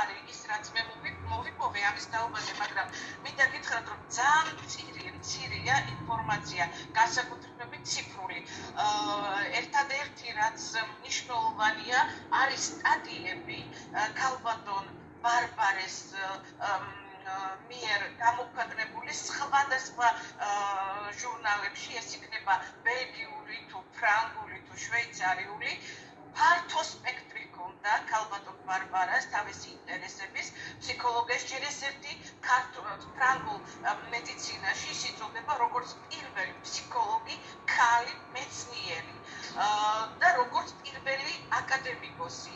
არის ის რაც მე მოვიპოვე ამის დაობაზე, მაგრამ მინდა გითხრათ, რომ ძალიან მცირე, მცირეა ინფორმაცია განსაკუთრებით ციფრული. აა ერთადერთი რაც მნიშვნელოვანია არის სტატიები კალბატონ ბარბარეს მიერ გამოქვეყნებული სხვადასხვა ჟურნალებში, ეს იქნება ბელგიური თუ ფრანგული თუ შვეიცარიული, ფართო სპექტრი ქონდა კალბატონ ბარბარას თავისი ინტერესების ფსიქოლოგიის ჯერესერთი ქართულ ფრანგულ მედიცინაში სიწოდება როგორც პირველი ფსიქოლოგი ქალი მეცნიერი და როგორც პირველი აკადემიკოსი.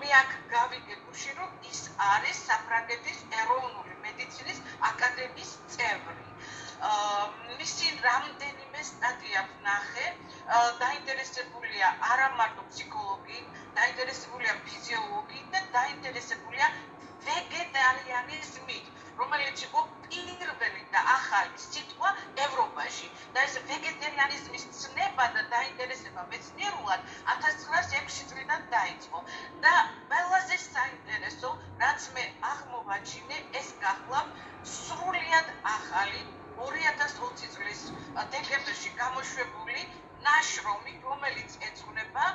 მე აქ გავიგე გუში რომ ის არის საფრანგეთის ეროვნული მედიცინის აკადემიის წევრი მისი რამდენიმე სტატია ვნახე, დაინტერესებულია არა მარტო ფსიქოლოგი, დაინტერესებულია ფიზიოლოგი და დაინტერესებულია ვეგეტარიანიზმით, რომელიც იყო პირველი და ახალი სიტყვა ევროპაში. და ეს ვეგეტარიანიზმის ცნება და დაინტერესება მეცნიერულად 1906 წლიდან დაიწყო. და ყველაზე საინტერესო, რაც მე აღმოვაჩინე, ეს გახლავთ სრულიად ახალი 2020 წლის დეკემბერში გამოშვებული ნაშრომი, რომელიც ეძღვნება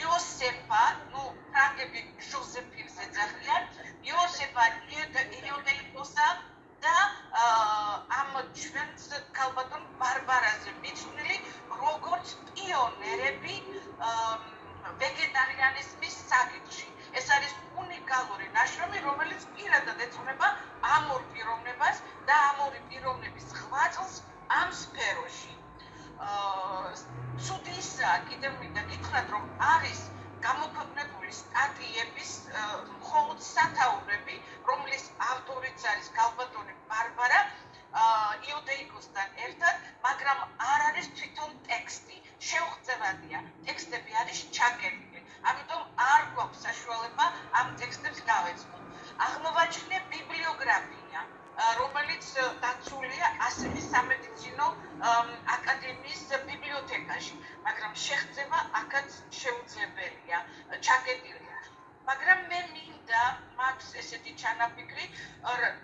იოსეფა, ну, ფრანგები ჟოზეფინს ეძახიან, იოსეფა იოდელიკოსა და ამ ჩვენს კალბატონ ბარბარაზე მიჩნილი როგორც პიონერები ვეგეტარიანიზმის საკითხში. ეს არის უნიკალური ნაშრომი, რომელიც პირადად ეძღვნება ამ ორ პიროვნებას და ამ ორი პიროვნების ღვაწლს ამ სფეროში. აა სუდისა კიდევ მინდა გითხრათ, რომ არის გამოქვეყნებული სტატიების მხოლოდ სათაურები, რომლის ავტორიც არის გალბატონი ბარბარა აა იუდეიკოსთან ერთად, მაგრამ არ არის თვითონ ტექსტი. შეუღწევადია, ტექსტები არის ჩაგერილი. ამიტომ არ გვაქვს საშუალება ამ ტექსტებს გავეცნოთ. აღმოვაჩინე ბიბლიოგრაფია, რომელიც დაცულია ასევე სამედიცინო აკადემიის ბიბლიოთეკაში, მაგრამ შეხება აქაც შეუძლებელია, ჩაკეტილია. მაგრამ მე მინდა მაქს ესეთი ჩანაფიქრი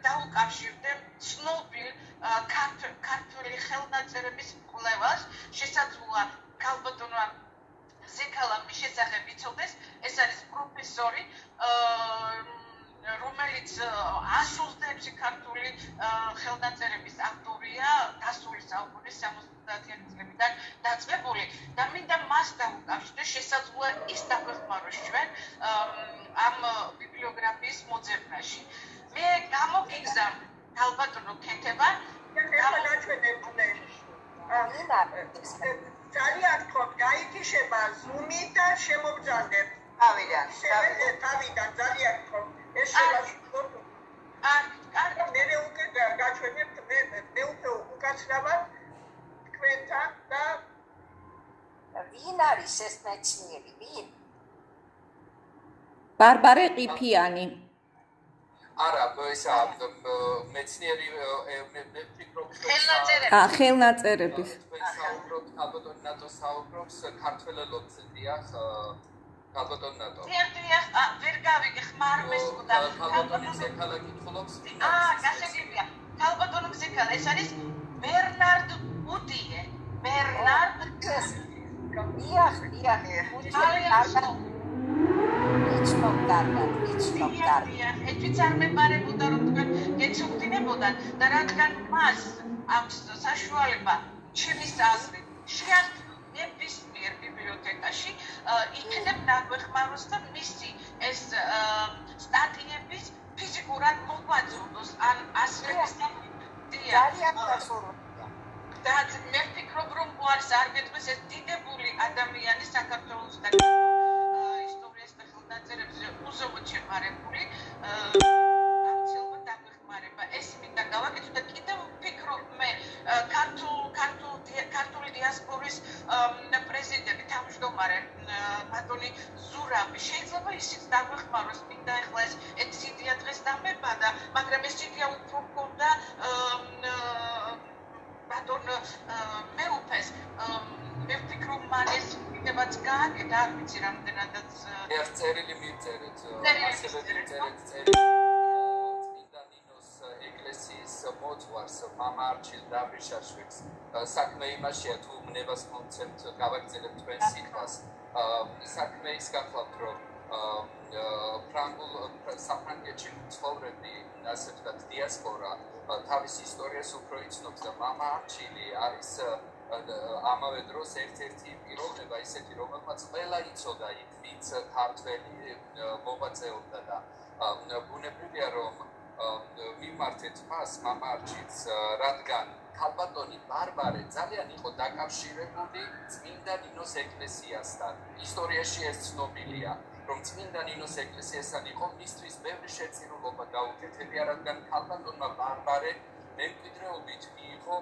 დაუკავშირდე ცნობილ ქართული ხელნაწერების კვლევას, შესაძლოა ქალბატონო ალბათო ქეთება და ეხლა დაჩვენებულე. აა, ძალიან თქო, გაიქიშება ზუმი და შემოგძანდებ. თავიდან, თავიდან ძალიან თქო. ეს შეიძლება არ არ მე მე უკვე გაჩვენებ მე მე უკვე უკაცრავად თქვენთან და ვინ არის ეს მეცნიერი? ვინ? ბარბარე ყიფიანი. არა, ესა მეცნიერი მე ფიქრობ ხელნაწერები. ა ხელნაწერების. საუბრობთ ალბათ ნატო საუბრობს ქართველელობ ძდიახ ალბათ ნატო. დიახ, ვერ გავიგე ხმარ მესუდა. ალბათ ზეკალა კითხულობს. აა, გასაგებია. ალბათ ზეკალა ეს არის ბერნარდ უდიე. ბერნარდ დიახ, დიახ. ძალიან იცნობ კარგად, იცნობ კარგად. ეჭვიც არ მეპარებოდა რომ თქვენ გეცოდინებოდათ და რადგან მას აქვს საშუალება ჩემის აზრით შეართმე ნებისმიერ ბიბლიოთეკაში იქნებ დაგვეხმაროს და მისი ეს სტატიების ფიზიკურად მოგვაწოდოს ან ასე ძალიან გასურვებია. და მე ვფიქრობ რომ უარს არ გეტყვის ეს დიდებული ადამიანი საქართველოს და ნაწერებზე უზოგოდ შეყარებული აუცილებლად დაგვეხმარება ეს მინდა გავაკეთო და კიდევ ვფიქრობ მე ქართულ ქართულ ქართული დიასპორის პრეზიდენტი თავმჯდომარე ბატონი ზურაბი შეიძლება ისიც დაგვეხმაროს მინდა ახლა ეს ეციდია დღეს დამებადა მაგრამ ეს იდეა უფრო მქონდა ბატონ მე უფეს მე ვფიქრობ მან ეს რაც გააკეთა, არ ვიცი რამდენადაც არ წერილი მიწერეთ ასევე მიწერეთ, წერილი ეკლესიის მოძღვარს მამა არჩილ დაბრიშაშვილს საქმე იმაშია თუ მნებას მომცემთ გავაგზავნებთ თქვენ სიტყვას. საქმე ის გახლავთ რომ ფრანგულ საფრანგეთში ცხოვრები ასე ვთქვათ დიასპორა თავის ისტორიას უფრო იცნობს და მამა არჩილი არის ამავე დროს ერთ-ერთი პიროვნება ისეთი რომელმაც ყველა იცოდა იქ ვინც ქართველი მოღვაწეობდა და ბუნებრივია რომ მიმართეთ მას მამა არჩილს აა, რადგან ქალბატონი ბარბარე ძალიან იყო დაკავშირებული წმინდა ნინოს ეკლესიასთან. ისტორიაში ეს ცნობილია, რომ წმინდა ნინოს ეკლესიასთან იყო მისთვის ბევრი შეწირულობა გაუკეთებია, რადგან ქალბატონმა ბარბარე მემკვიდრეობით მიიღო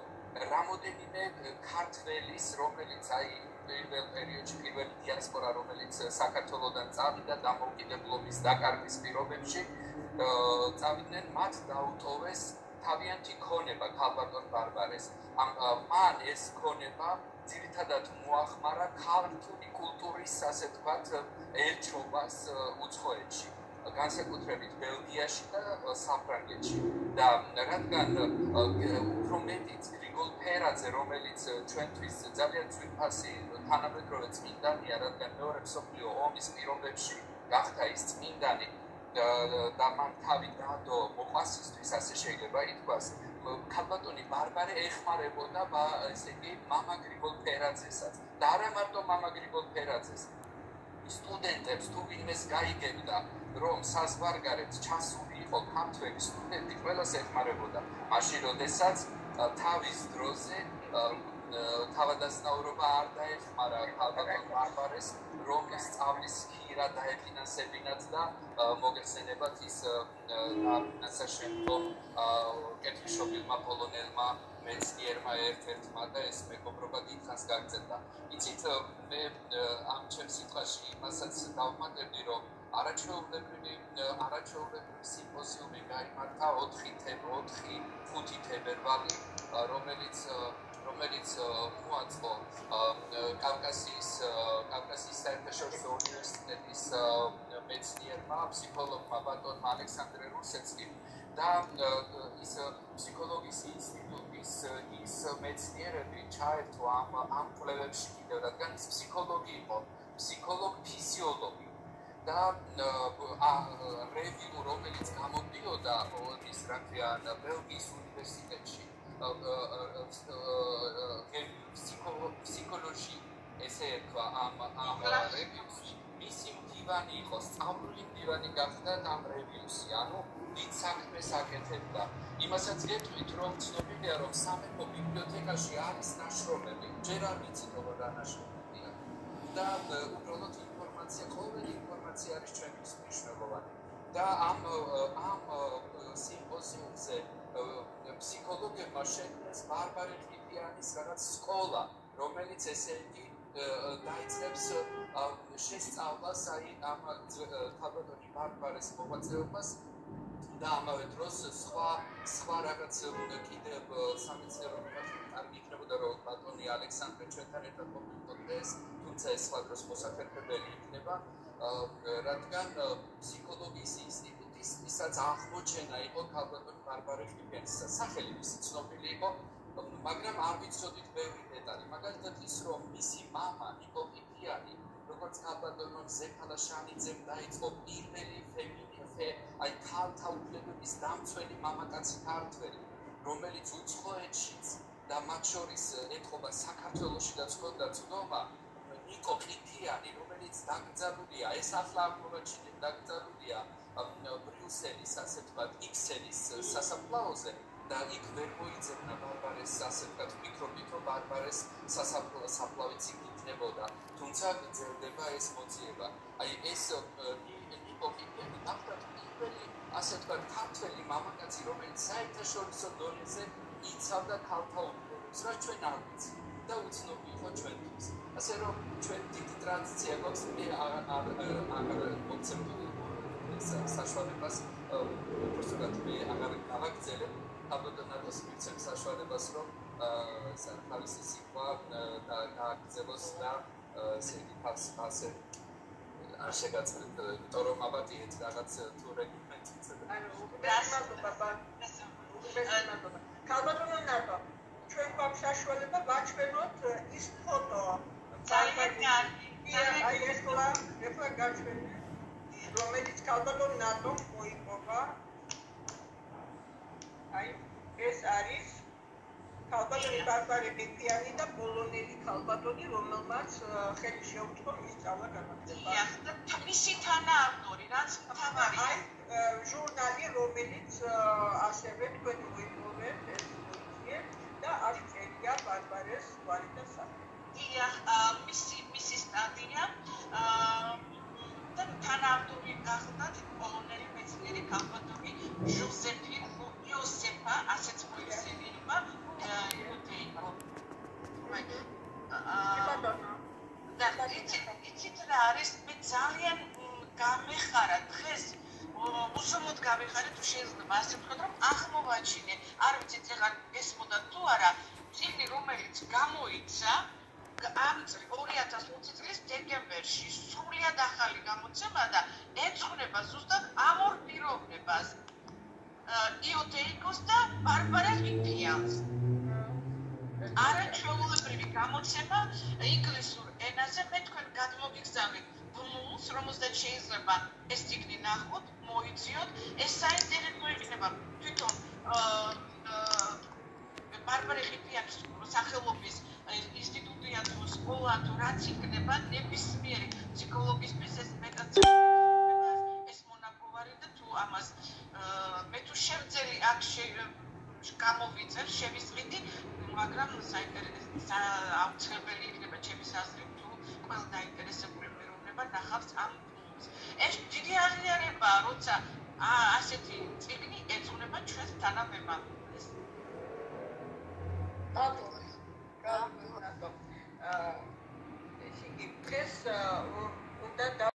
რამოდენიმე ქართველის, რომელიც აი პირველ პერიოდში პირველი დიასპორა, რომელიც საქართველოსდან წავიდა დამოუკიდებლობის დაკარგვის პირობებში, წავიდნენ მათ დაუტოვეს თავიანთი ქონება ქალბატონ ბარბარეს. ამ მან ეს ქონება ძირითადად მოახმარა ქართული კულტურის, ასე ვთქვათ, ერჩობას უცხოეთში, განსაკუთრებით ბელგიაში და საფრანგეთში. და რადგან უფრო მეტიც გრიგოლ ფერაძე, რომელიც ჩვენთვის ძალიან ძვირფასი თანამედროვე წმინდანია, რადგან მეორე მსოფლიო ომის პირობებში გახდა ის წმინდანი, და მან თავი დადო მოყვასისთვის ასე შეიძლება ითქვას ქალბატონი ბარბარე ეხმარებოდა ესე იგი мама გრიგოლ ფერაძესაც და არა მარტო мама გრიგოლ ფერაძეს სტუდენტებს თუ ვინმეს გაიგებდა რომ საზღვარგარეთ ჩასული იყო ქართველი სტუდენტი ყველას ეხმარებოდა მაშინ როდესაც თავის დროზე თავადასწაურობა არ დაეხმარა ქალბატონ ბარბარეს რომ სწავლის ხირა დაეფინანსებინათ და მოგეხსენებათ ის ნაცარ შემდგომ კეთილშობილმა პოლონელმა მეცნიერმა ერთ-ერთმა და ეს მეგობრობა დიდხანს გაგრძელდა. იცით მე ამ ჩემს სიტყვაში იმასაც დავმატებდი რომ არაჩვეულებრივი არაჩვეულებრივი სიმპოზიუმი გამართა 4 4 5 თებერვალი რომელიც რომელიც მოაწყო კავკასიის კავკასიის საერთაშორისო უნივერსიტეტის მეცნიერმა ფსიქოლოგმა ბატონმა ალექსანდრე რუსეცკიმ და ის ფსიქოლოგიის ინსტიტუტის ის მეცნიერები ჩაერთო ამ ამ კვლევებში კიდევ რადგან ის ფსიქოლოგი იყო ფსიქოლოგ ფიზიოლოგი და ა რევიუ რომელიც გამოდიოდა ის რა ქვია ბელგიის უნივერსიტეტში. ფსიქოლოგი ესე თქვა ამ ამ რევიუსში. მისი მდივანი იყო სწავლული მდივანი გახდა ამ რევიუსში ანუ დიდ საქმეს აკეთებდა. იმასაც გეტყვით რომ ცნობილია რომ სამეფო ბიბლიოთეკაში არის ნაშრომები. ჯერ არ ვიცი როგორ დანაშრომებია და უბრალოდ ინფორმაცია ყოველი ინფორმაცია არის ჩვენთვის მნიშვნელოვანი. და ამ ამ სიმპოზიუმზე ფსიქოლოგებმა შექმნეს ბარბარე ტრიფიანის რაღაც სკოლა, რომელიც ესე იგი დაიწყებს შესწავლას აი ამ თაბადონი ბარბარეს მოღვაწეობას და ამავე დროს სხვა სხვა რაღაც კიდევ სამეცნიერო მიმართულებით იქნებოდა რომ ბატონი ალექსანდრე ჩვენთან ერთად მოგვიყვეს, თუმცა ეს სხვა დროს მოსახერხებელი იქნება, რადგან ფსიქოლოგიის ინსტიტუტი ის ისაც აღმოჩენა იყო ქალბატონ ბარბარე ფიფენის სახელი ის ცნობილი იყო მაგრამ არ ვიცოდით ბევრი დეტალი მაგალითად ის რომ მისი мама იყო ფიფიანი როგორც ქალბატონო ზეფალა შანიძემ დაიწყო პირველი ფემინისტე აი ქალთა უფლებების დამცველი მამაკაცი ქართველი რომელიც უცხოეთშიც და მათ შორის ეთყობა საქართველოსში და ცხოვრობდა ცნობა ნიკო ფიფიანი რომელიც დაკრძალულია. ეს ახლა აღმოჩენილი დაკრძალულია ბრიუსელის ასე ვთქვათ იქსელის სასაფლაოზე და იქ ვერ მოიძებნა ბარბარეს ასე ვთქვათ მიკრობით რომ ბარბარეს სასაფლავიც იქნებოდა. თუმცა გრძელდება ეს მოძიება. აი ეს ნიკოფიტები ნახეთ პირველი ასე ვთქვათ ქართველი მამაკაცი რომელიც საერთაშორისო დონეზე იცავდა ქალთა უფლებებს რა ჩვენ არ ვიცი და უცნობი იყო ჩვენთვის ასე რომ ჩვენ დიდი ტრანზიცია გვაქვს მე არ არ არ მოცემული საშუალებას უბრალოდ მე აღარ გავაგზელებ აბოდონატოს მიცემ საშუალებას რომ თავისი სიტყვა და გააგზელოს და ესე იგი ფას ასე არ შეგაწერეთ, იმიტომ რომ აბატიეთ რაღაც თუ რეგიმენტიც. ანუ უბრალოდ ბაბა უბრალოდ ქალბატონო ნატო ჩვენ გვაქვს საშუალება ვაჩვენოთ ის ფოტო. ძალიან ეს ყველა ეხლა გაჩვენე. რომელიც ქალბატონ ნატო მოიპოვა. აი ეს არის ქალბატონი ბარბარე ბიფიანი და პოლონელი ქალბატონი რომელმაც ხელი შეუწყო მის სწავლა განათლება. დიახ, და მისი თანაავტორი, რაც თავარი აი ჟურნალი რომელიც ასევე თქვენ მოიპოვეთ ეს და არ წერია ბარბარეს გვარი და სახე. დიახ, მისი მისი სტატია და თანაავტორი გახლდათ გამოიცა ამ 2020 წლის დეკემბერში. სრულიად ახალი გამოცემა და ეძღვნება ზუსტად ამ ორ პიროვნებას იოტეიკოს და ბარბარა რიფიანს არაჩვეულებრივი გამოცემა ინგლისურ ენაზე მე თქვენ გადმოგიგზავნით. ბმულს რომელსაც შეიძლება ეს ციგნი ნახოთ მოიძიოთ. ეს საინტერესო იქნება თვითონ ბარბარე ხიფიანის სახელობის ინსტიტუტია თუ სკოლა თუ რაც იქნება ნებისმიერი ფსიქოლოგისთვის ეს მეტად ეს მონაკვარი და თუ ამას მე თუ შევძელი აქ გამოვიწერ შევისყიდი მაგრამ საინტერესო აუცილებელი იქნება ჩემი აზრით თუ ყველა დაინტერესებული პიროვნება ნახავს ამ ფილმს. ეს დიდი აღიარებაა, როცა ასეთი წიგნი ეძღვნება ჩვენს თანამემამულეს. აბა, აა ეს იგი დღეს უნდა